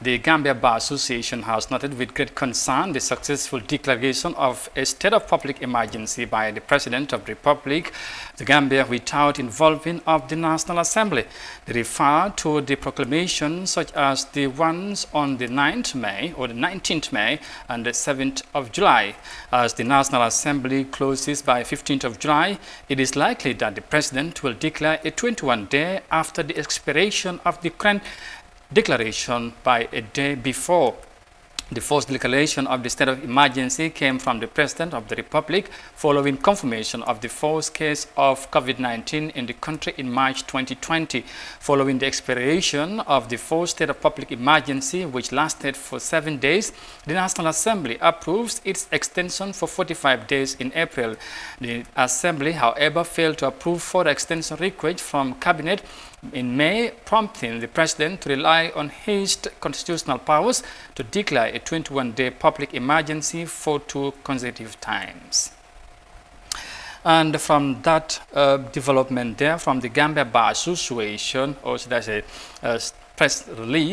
The Gambia Bar Association has noted with great concern the successful declaration of a state of public emergency by the President of the Republic, the Gambia, without involving of the National Assembly. They refer to the proclamation such as the ones on the 9th May or the 19th May and the 7th of July. As the National Assembly closes by 15th of July, it is likely that the President will declare a 21 day after the expiration of the current declaration by a day before. The first declaration of the state of emergency came from the President of the Republic following confirmation of the first case of COVID-19 in the country in March 2020. Following the expiration of the first state of public emergency, which lasted for seven days, the National Assembly approves its extension for 45 days in April. The Assembly, however, failed to approve further extension request from Cabinet in May, prompting the President to rely on his constitutional powers to declare a 21-day public emergency for two consecutive times. And from that uh, development there, from the Gambia Bar Association, I say, uh, press release,